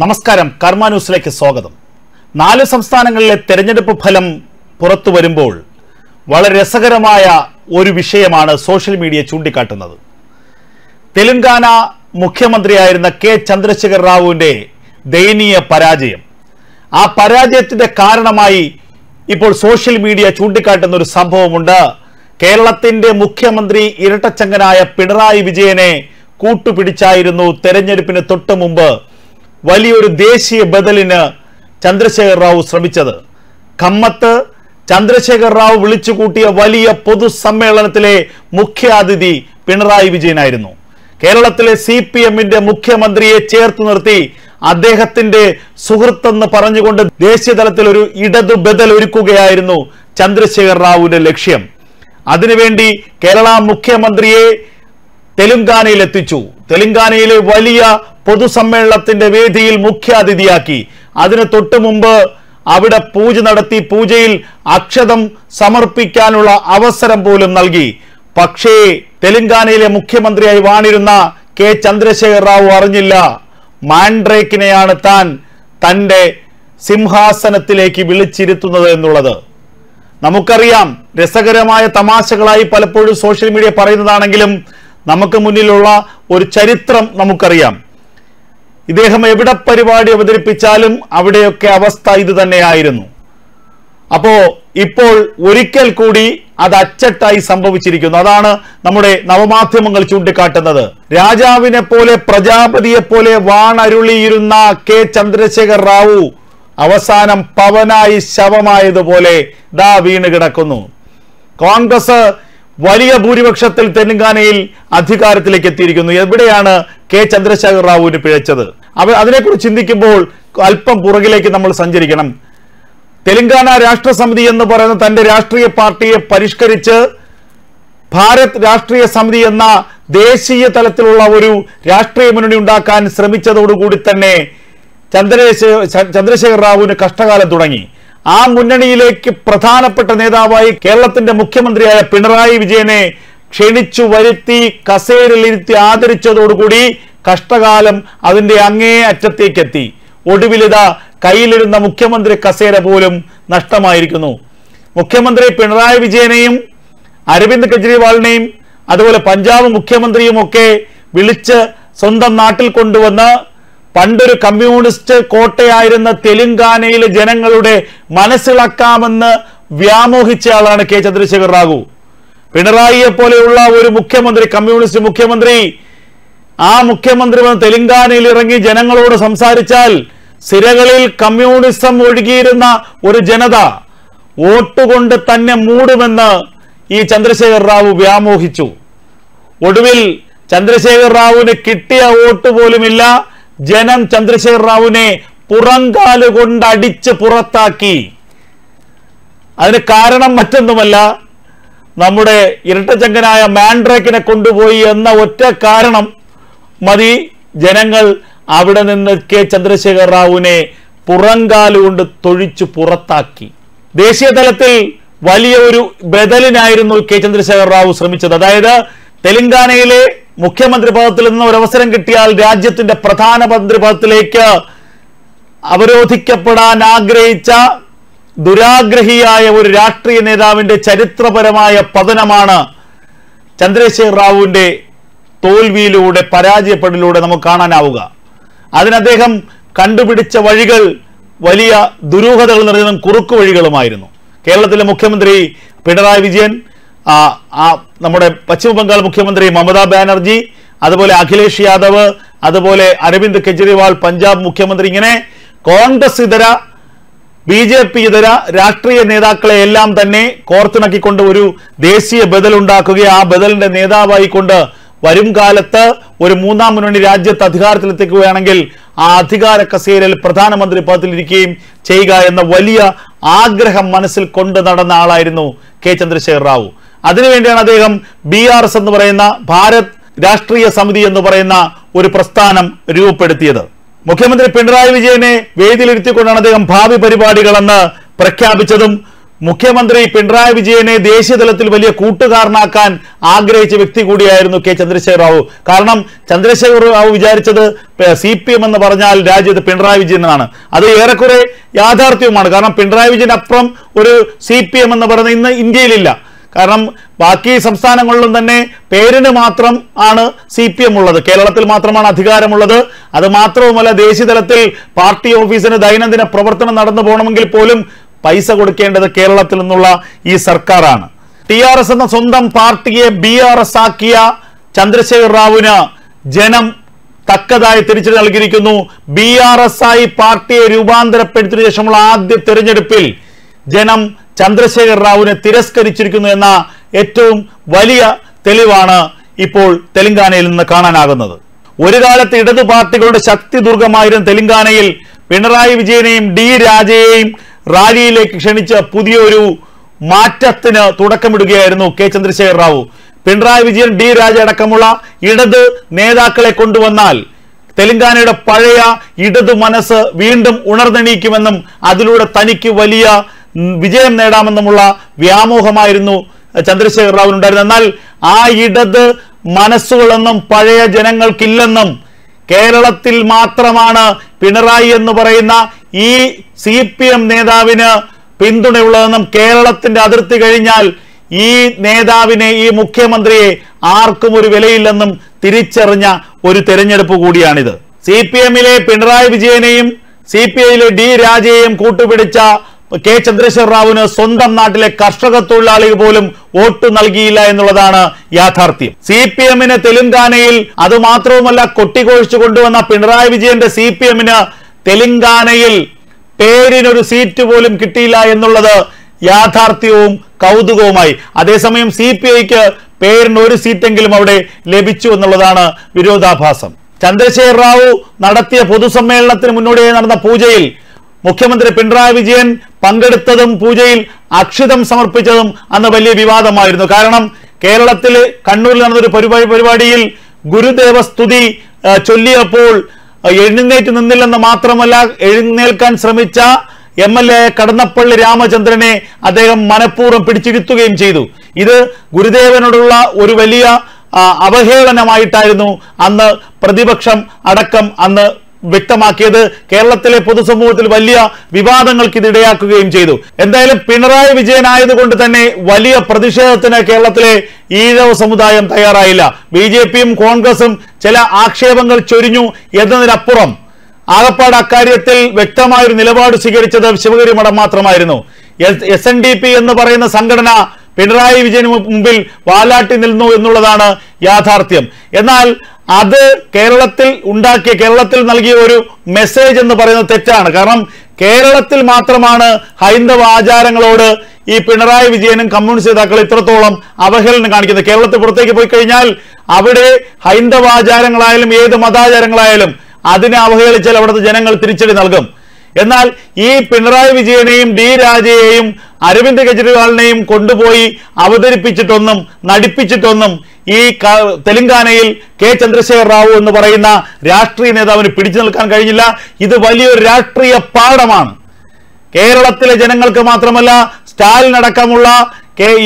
നമസ്കാരം. കർമ്മ ന്യൂസിലേക്ക് സ്വാഗതം. നാല് സംസ്ഥാനങ്ങളിലെ തെരഞ്ഞെടുപ്പ് ഫലം പുറത്തു വരുമ്പോൾ വളരെ രസകരമായ ഒരു വിഷയമാണ് സോഷ്യൽ മീഡിയ ചൂണ്ടിക്കാട്ടുന്നത്. തെലങ്കാന മുഖ്യമന്ത്രിയായിരുന്ന കെ ചന്ദ്രശേഖർ റാവുവിന്റെ ദയനീയ പരാജയം. ആ പരാജയത്തിന്റെ കാരണമായി ഇപ്പോൾ സോഷ്യൽ മീഡിയ ചൂണ്ടിക്കാട്ടുന്ന ഒരു സംഭവമുണ്ട്. കേരളത്തിന്റെ മുഖ്യമന്ത്രി ഇരട്ടച്ചങ്കനായ പിണറായി വിജയനെ കൂട്ടുപിടിച്ചായിരുന്നു തെരഞ്ഞെടുപ്പിന് തൊട്ടു മുമ്പ് വലിയൊരു ദേശീയ ബദലിന് ചന്ദ്രശേഖർ റാവു ശ്രമിച്ചത്. കമ്മത്ത് ചന്ദ്രശേഖർ റാവു വിളിച്ചുകൂട്ടിയ വലിയ പൊതുസമ്മേളനത്തിലെ മുഖ്യാതിഥി പിണറായി വിജയനായിരുന്നു. കേരളത്തിലെ സി പി എമ്മിന്റെ മുഖ്യമന്ത്രിയെ ചേർത്ത് നിർത്തി അദ്ദേഹത്തിന്റെ സുഹൃത്തെന്ന് പറഞ്ഞുകൊണ്ട് ദേശീയ തലത്തിൽ ഒരു ഇടതു ബദൽ ഒരുക്കുകയായിരുന്നു ചന്ദ്രശേഖർ റാവുവിന്റെ ലക്ഷ്യം. അതിനുവേണ്ടി കേരള മുഖ്യമന്ത്രിയെ തെലുങ്കാനയിൽ എത്തിച്ചു തെലുങ്കാനയിലെ വലിയ പൊതുസമ്മേളനത്തിന്റെ വേദിയിൽ മുഖ്യാതിഥിയാക്കി. അതിന് തൊട്ടു മുമ്പ് അവിടെ പൂജ നടത്തി പൂജയിൽ അക്ഷതം സമർപ്പിക്കാനുള്ള അവസരം പോലും നൽകി. പക്ഷേ തെലങ്കാനയിലെ മുഖ്യമന്ത്രിയായി വാണിരുന്ന കെ. ചന്ദ്രശേഖർ റാവു അറിഞ്ഞില്ല. മാൻഡ്രേക്കിനെയാണ് താൻ തന്റെ സിംഹാസനത്തിലേക്ക് വിളിച്ചിരുത്തുന്നത് എന്നുള്ളത്. നമുക്കറിയാം രസകരമായ തമാശകളായി പലപ്പോഴും സോഷ്യൽ മീഡിയ പറയുന്നതാണെങ്കിലും നമുക്ക് മുന്നിലുള്ള ഒരു ചരിത്രം നമുക്കറിയാം. ഇദ്ദേഹം എവിടെ പരിപാടി അവതരിപ്പിച്ചാലും അവിടെയൊക്കെ അവസ്ഥ ഇത് തന്നെയായിരുന്നു. അപ്പോ ഇപ്പോൾ ഒരിക്കൽ കൂടി അത് അച്ചട്ടായി സംഭവിച്ചിരിക്കുന്നു. അതാണ് നമ്മുടെ നവമാധ്യമങ്ങൾ ചൂണ്ടിക്കാട്ടുന്നത്. രാജാവിനെ പോലെ പ്രജാപതിയെ പോലെ വാണരുളിയിരുന്ന കെ. ചന്ദ്രശേഖർ റാവു അവസാനം പവനായി ശവമായതുപോലെ ദാ വീണ് കിടക്കുന്നു. കോൺഗ്രസ് വലിയ ഭൂരിപക്ഷത്തിൽ തെലങ്കാനയിൽ അധികാരത്തിലേക്ക് എത്തിയിരിക്കുന്നു. എവിടെയാണ് കെ ചന്ദ്രശേഖർ റാവുവിന് പിഴച്ചത്? അവ അതിനെക്കുറിച്ച് ചിന്തിക്കുമ്പോൾ അല്പം പുറകിലേക്ക് നമ്മൾ സഞ്ചരിക്കണം. തെലങ്കാന രാഷ്ട്ര സമിതി എന്ന് പറയുന്ന തന്റെ രാഷ്ട്രീയ പാർട്ടിയെ പരിഷ്കരിച്ച് ഭാരത് രാഷ്ട്രീയ സമിതി എന്ന ദേശീയ തലത്തിലുള്ള ഒരു രാഷ്ട്രീയ മുന്നണി ഉണ്ടാക്കാൻ ശ്രമിച്ചതോടുകൂടി തന്നെ ചന്ദ്രശേഖർ ചന്ദ്രശേഖർ റാവുവിന് കഷ്ടകാലം തുടങ്ങി. ആ മുന്നണിയിലേക്ക് പ്രധാനപ്പെട്ട നേതാവായി കേരളത്തിന്റെ മുഖ്യമന്ത്രിയായ പിണറായി വിജയനെ ക്ഷണിച്ചു വരുത്തി കസേരയിലിരുത്തി ആദരിച്ചതോടുകൂടി കഷ്ടകാലം അതിന്റെ അങ്ങേ അറ്റത്തേക്കെത്തി. ഒടുവിലിത കയ്യിലിരുന്ന മുഖ്യമന്ത്രി കസേര പോലും നഷ്ടമായിരിക്കുന്നു. മുഖ്യമന്ത്രി പിണറായി വിജയനെയും അരവിന്ദ് കെജ്രിവാളിനെയും അതുപോലെ പഞ്ചാബ് മുഖ്യമന്ത്രിയുമൊക്കെ വിളിച്ച് സ്വന്തം നാട്ടിൽ കൊണ്ടുവന്ന് പണ്ടൊരു കമ്മ്യൂണിസ്റ്റ് കോട്ടയായിരുന്ന തെലുങ്കാനയിലെ ജനങ്ങളുടെ മനസ്സിളക്കാമെന്ന് വ്യാമോഹിച്ച ആളാണ് കെ ചന്ദ്രശേഖർ റാവു. പിണറായിയെ പോലെയുള്ള ഒരു മുഖ്യമന്ത്രി കമ്മ്യൂണിസ്റ്റ് മുഖ്യമന്ത്രി ആ മുഖ്യമന്ത്രി വന്ന് തെലുങ്കാനയിൽ ഇറങ്ങി ജനങ്ങളോട് സംസാരിച്ചാൽ സിരകളിൽ കമ്മ്യൂണിസം ഒഴുകിയിരുന്ന ഒരു ജനത വോട്ടുകൊണ്ട് തന്നെ മൂടുമെന്ന് ഈ ചന്ദ്രശേഖർ റാവു വ്യാമോഹിച്ചു. ഒടുവിൽ ചന്ദ്രശേഖർ റാവുവിന് കിട്ടിയ വോട്ട് പോലുമില്ല. ജനം ചന്ദ്രശേഖർ റാവുവിനെ പുറങ്കാൽ അടിച്ച് പുറത്താക്കി. അതിന് കാരണം മറ്റൊന്നുമല്ല നമ്മുടെ ഇരട്ടച്ചങ്കനായ മാൻഡ്രേക്കിനെ കൊണ്ടുപോയി എന്ന ഒറ്റ കാരണം മതി. ജനങ്ങൾ അവിടെ നിന്ന് കെ ചന്ദ്രശേഖർ റാവുവിനെ പുറങ്കാലുകൊണ്ട് തൊഴിച്ചു പുറത്താക്കി. ദേശീയ തലത്തിൽ വലിയ ഒരു ബദലിനായിരുന്നു കെ ചന്ദ്രശേഖർ റാവു ശ്രമിച്ചത്. അതായത് തെലങ്കാനയിലെ മുഖ്യമന്ത്രി പദത്തിൽ നിന്ന് ഒരു അവസരം കിട്ടിയാൽ രാജ്യത്തിന്റെ പ്രധാനമന്ത്രി പദത്തിലേക്ക് അവരോധിക്കപ്പെടാൻ ആഗ്രഹിച്ച ദുരാഗ്രഹിയായ ഒരു രാഷ്ട്രീയ നേതാവിന്റെ ചരിത്രപരമായ പതനമാണ് ചന്ദ്രശേഖർ റാവുവിന്റെ തോൽവിയിലൂടെ പരാജയപ്പെടലിലൂടെ നമുക്ക് കാണാനാവുക. അതിന് അദ്ദേഹം കണ്ടുപിടിച്ച വഴികൾ വലിയ ദുരൂഹതകൾ നിറഞ്ഞതും കുറുക്കു വഴികളുമായിരുന്നു. കേരളത്തിലെ മുഖ്യമന്ത്രി പിണറായി വിജയൻ ആ, നമ്മുടെ പശ്ചിമ ബംഗാൾ മുഖ്യമന്ത്രി മമതാ ബാനർജി അതുപോലെ അഖിലേഷ് യാദവ് അതുപോലെ അരവിന്ദ് കെജ്രിവാൾ പഞ്ചാബ് മുഖ്യമന്ത്രി ഇങ്ങനെ കോൺഗ്രസ് ഇതര ബി ജെ പി ഇതര രാഷ്ട്രീയ നേതാക്കളെ എല്ലാം തന്നെ കോർത്തിണക്കിക്കൊണ്ട് ഒരു ദേശീയ ബദൽ ഉണ്ടാക്കുകയും ആ ബദലിന്റെ നേതാവായി കൊണ്ട് വരും കാലത്ത് ഒരു മൂന്നാം മുന്നണി രാജ്യത്ത് അധികാരത്തിലെത്തിക്കുകയാണെങ്കിൽ ആ അധികാര കസേരയിൽ പ്രധാനമന്ത്രി പദത്തിലിരിക്കുകയും ചെയ്യുക എന്ന വലിയ ആഗ്രഹം മനസ്സിൽ കൊണ്ട് നടന്ന ആളായിരുന്നു കെ ചന്ദ്രശേഖർ റാവു. അതിനുവേണ്ടിയാണ് അദ്ദേഹം ബി ആർ എസ് എന്ന് പറയുന്ന ഭാരത് രാഷ്ട്രീയ സമിതി എന്ന് പറയുന്ന ഒരു പ്രസ്ഥാനം രൂപപ്പെടുത്തിയത്. മുഖ്യമന്ത്രി പിണറായി വിജയനെ വേദിയിലിരുത്തിക്കൊണ്ടാണ് അദ്ദേഹം ഭാവി പരിപാടികളെന്ന് പ്രഖ്യാപിച്ചതും മുഖ്യമന്ത്രി പിണറായി വിജയനെ ദേശീയ തലത്തിൽ വലിയ കൂട്ടുകാരനാക്കാൻ ആഗ്രഹിച്ച വ്യക്തി കൂടിയായിരുന്നു കെ ചന്ദ്രശേഖർ റാവു. കാരണം ചന്ദ്രശേഖർ റാവു വിചാരിച്ചത് സി പി എം എന്ന് പറഞ്ഞാൽ രാജ്യത്ത് പിണറായി വിജയൻ എന്നാണ്. അത് ഏറെക്കുറെ യാഥാർത്ഥ്യവുമാണ്. കാരണം പിണറായി വിജയൻ അപ്പുറം ഒരു സി പി എം എന്ന് പറയുന്നത് ഇന്ന് ഇന്ത്യയിലില്ല. കാരണം ബാക്കി സംസ്ഥാനങ്ങളിലും തന്നെ പേരിന് മാത്രം ആണ് സി പി എം ഉള്ളത്. കേരളത്തിൽ മാത്രമാണ് അധികാരമുള്ളത്. അത് മാത്രവുമല്ല ദേശീയ തലത്തിൽ പാർട്ടി ഓഫീസിന് ദൈനംദിന പ്രവർത്തനം നടന്നു പോകണമെങ്കിൽ പോലും പൈസ കൊടുക്കേണ്ടത് കേരളത്തിൽ നിന്നുള്ള ഈ സർക്കാരാണ്. ടി ആർ എസ് എന്ന സ്വന്തം പാർട്ടിയെ ബി ആർ എസ് ആക്കിയ ചന്ദ്രശേഖർ റാവുവിന് ജനം തക്കതായി തിരിച്ചു നൽകിയിരിക്കുന്നു. ബി ആർ എസ് ആയി പാർട്ടിയെ രൂപാന്തരപ്പെടുത്തിയതിനു ശേഷമുള്ള ആദ്യ തെരഞ്ഞെടുപ്പിൽ ജനം ചന്ദ്രശേഖർ റാവുവിനെ തിരസ്കരിച്ചിരിക്കുന്നു എന്ന ഏറ്റവും വലിയ തെളിവാണ് ഇപ്പോൾ തെലങ്കാനയിൽ നിന്ന് കാണാനാകുന്നത്. ഒരു കാലത്ത് ഇടതു പാർട്ടികളുടെ ശക്തി ദുർഗമായിരുന്ന തെലങ്കാനയിൽ പിണറായി വിജയനെയും ഡി രാജയെയും റാലിയിലേക്ക് ക്ഷണിച്ച പുതിയൊരു മാറ്റത്തിന് തുടക്കമിടുകയായിരുന്നു കെ ചന്ദ്രശേഖർ റാവു. പിണറായി വിജയൻ ഡി രാജ അടക്കമുള്ള ഇടത് നേതാക്കളെ കൊണ്ടുവന്നാൽ തെലങ്കാനയുടെ പഴയ ഇടതു മനസ്സ് വീണ്ടും ഉണർന്നെണീക്കുമെന്നും അതിലൂടെ തനിക്ക് വലിയ വിജയം നേടാമെന്നുമുള്ള വ്യാമോഹമായിരുന്നു ചന്ദ്രശേഖർ റാവുവിനുണ്ടായിരുന്നത് എന്നാൽ ആ ഇടത് മനസ്സുകളൊന്നും പഴയ ജനങ്ങൾക്കില്ലെന്നും കേരളത്തിൽ മാത്രമാണ് പിണറായി എന്ന് പറയുന്ന ഈ സി പി എം നേതാവിന് പിന്തുണയുള്ളതെന്നും കേരളത്തിന്റെ അതിർത്തി കഴിഞ്ഞാൽ ഈ നേതാവിനെ ഈ മുഖ്യമന്ത്രിയെ ആർക്കും ഒരു വിലയില്ലെന്നും തിരിച്ചറിഞ്ഞ ഒരു തെരഞ്ഞെടുപ്പ് കൂടിയാണിത്. സി പി എമ്മിലെ പിണറായി വിജയനെയും സി പി ഐയിലെ ഡി രാജയെയും കൂട്ടുപിടിച്ച കെ ചന്ദ്രശേഖർ റാവുവിന് സ്വന്തം നാട്ടിലെ കർഷക തൊഴിലാളികൾ പോലും വോട്ട് നൽകിയില്ല എന്നുള്ളതാണ് യാഥാർത്ഥ്യം. സി പി എമ്മിന് തെലുങ്കാനയിൽ അത് മാത്രവുമല്ല കൊട്ടിഘോഷിച്ചു കൊണ്ടുവന്ന പിണറായി വിജയന്റെ സി പി എമ്മിന് തെലുങ്കാനയിൽ പേരിനൊരു സീറ്റ് പോലും കിട്ടിയില്ല എന്നുള്ളത് യാഥാർത്ഥ്യവും കൗതുകവുമായി. അതേസമയം സി പി ഐക്ക് പേരിന് ഒരു സീറ്റെങ്കിലും അവിടെ ലഭിച്ചു എന്നുള്ളതാണ് വിരോധാഭാസം. ചന്ദ്രശേഖർ റാവു നടത്തിയ പൊതുസമ്മേളനത്തിന് മുന്നോടിയായി നടന്ന പൂജയിൽ മുഖ്യമന്ത്രി പിണറായി വിജയൻ പങ്കെടുത്തതും പൂജയിൽ അക്ഷിതം സമർപ്പിച്ചതും അന്ന് വലിയ വിവാദമായിരുന്നു. കാരണം കേരളത്തിൽ കണ്ണൂരിൽ നടന്നൊരു പരിപാടി പരിപാടിയിൽ ഗുരുദേവ സ്തുതി ചൊല്ലിയപ്പോൾ എഴുന്നേറ്റ് നിന്നില്ലെന്ന് മാത്രമല്ല എഴുന്നേൽക്കാൻ ശ്രമിച്ച എം എൽ എ കടന്നപ്പള്ളി രാമചന്ദ്രനെ അദ്ദേഹം മനഃപൂർവം പിടിച്ചിരുത്തുകയും ചെയ്തു. ഇത് ഗുരുദേവനോടുള്ള ഒരു വലിയ അവഹേളനമായിട്ടായിരുന്നു അന്ന് പ്രതിപക്ഷം അടക്കം അന്ന് വ്യക്തമാക്കിയത് കേരളത്തിലെ പൊതുസമൂഹത്തിൽ വലിയ വിവാദങ്ങൾക്ക് ഇതിടയാക്കുകയും ചെയ്തു. എന്തായാലും പിണറായി വിജയൻ ആയതുകൊണ്ട് തന്നെ വലിയ പ്രതിഷേധത്തിന് കേരളത്തിലെ ഈഴവ സമുദായം തയ്യാറായില്ല. ബി ജെ പിയും കോൺഗ്രസും ചില ആക്ഷേപങ്ങൾ ചൊരിഞ്ഞു എന്നതിനപ്പുറം ആകപ്പാട് അക്കാര്യത്തിൽ വ്യക്തമായൊരു നിലപാട് സ്വീകരിച്ചത് ശിവഗിരി മഠം മാത്രമായിരുന്നു. എസ് എൻ ഡി പി എന്ന് പറയുന്ന സംഘടന പിണറായി വിജയന് മുമ്പിൽ വാലാട്ടി നിന്നു എന്നുള്ളതാണ് യാഥാർത്ഥ്യം. എന്നാൽ അത് കേരളത്തിൽ ഉണ്ടാക്കിയ കേരളത്തിൽ നൽകിയ ഒരു മെസ്സേജ് എന്ന് പറയുന്നത് തെറ്റാണ്. കാരണം കേരളത്തിൽ മാത്രമാണ് ഹൈന്ദവ ആചാരങ്ങളോട് ഈ പിണറായി വിജയനും കമ്മ്യൂണിസ്റ്റ് നേതാക്കൾ ഇത്രത്തോളം അവഹേളനം കാണിക്കുന്നത്. കേരളത്തിൽ പുറത്തേക്ക് പോയി കഴിഞ്ഞാൽ അവിടെ ഹൈന്ദവ ആചാരങ്ങളായാലും ഏത് മതാചാരങ്ങളായാലും അതിനെ അവഹേളിച്ചാൽ അവിടുത്തെ ജനങ്ങൾ തിരിച്ചടി നൽകും. എന്നാൽ ഈ പിണറായി വിജയനെയും ഡി രാജയെയും അരവിന്ദ് കെജ്രിവാളിനെയും കൊണ്ടുപോയി അവതരിപ്പിച്ചിട്ടൊന്നും നടിപ്പിച്ചിട്ടൊന്നും ഈ തെലുങ്കാനയിൽ കെ. ചന്ദ്രശേഖർ റാവു എന്ന് പറയുന്ന രാഷ്ട്രീയ നേതാവിന് പിടിച്ചു നിൽക്കാൻ കഴിഞ്ഞില്ല. ഇത് വലിയൊരു രാഷ്ട്രീയ പാഠമാണ്. കേരളത്തിലെ ജനങ്ങൾക്ക് മാത്രമല്ല സ്റ്റാലിൻ അടക്കമുള്ള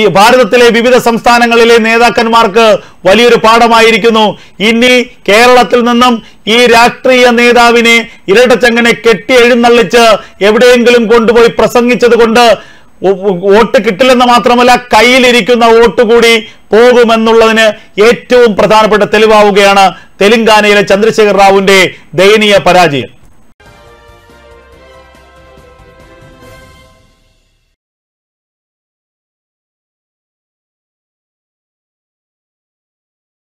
ഭാരതത്തിലെ വിവിധ സംസ്ഥാനങ്ങളിലെ നേതാക്കന്മാർക്ക് വലിയൊരു പാഠമായിരിക്കുന്നു. ഇനി കേരളത്തിൽ നിന്നും ഈ രാഷ്ട്രീയ നേതാവിനെ ഇരട്ടച്ചങ്ങനെ കെട്ടി എഴുന്നള്ളിച്ച് എവിടെയെങ്കിലും കൊണ്ടുപോയി പ്രസംഗിച്ചത് കൊണ്ട് വോട്ട് കിട്ടില്ലെന്ന് മാത്രമല്ല കയ്യിലിരിക്കുന്ന വോട്ട് കൂടി പോകുമെന്നുള്ളതിന് ഏറ്റവും പ്രധാനപ്പെട്ട തെളിവാവുകയാണ് തെലങ്കാനയിലെ ചന്ദ്രശേഖർ റാവുവിന്റെ ദയനീയ പരാജയം.